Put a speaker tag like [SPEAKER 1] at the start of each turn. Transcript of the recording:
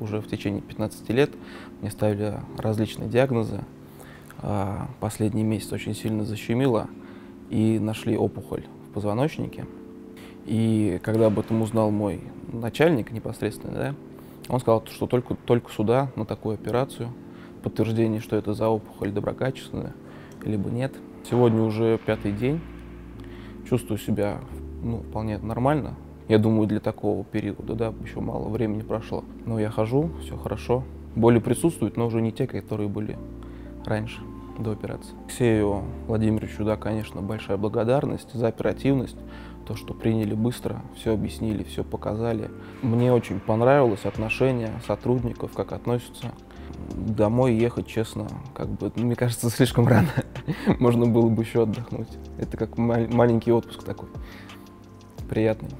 [SPEAKER 1] уже в течение 15 лет. Мне ставили различные диагнозы. А, Последний месяц очень сильно защемило и нашли опухоль в позвоночнике. И когда об этом узнал мой начальник непосредственно, да, он сказал, что только, только сюда, на такую операцию, подтверждение, что это за опухоль доброкачественная, либо нет. Сегодня уже пятый день, чувствую себя ну, вполне нормально. Я думаю, для такого периода, да, еще мало времени прошло. Но я хожу, все хорошо. Боли присутствуют, но уже не те, которые были раньше, до операции. Алексею Владимировичу, да, конечно, большая благодарность за оперативность, то, что приняли быстро, все объяснили, все показали. Мне очень понравилось отношение сотрудников, как относятся. Домой ехать, честно, как бы, мне кажется, слишком рано. Можно было бы еще отдохнуть. Это как мал- маленький отпуск такой. Приятный.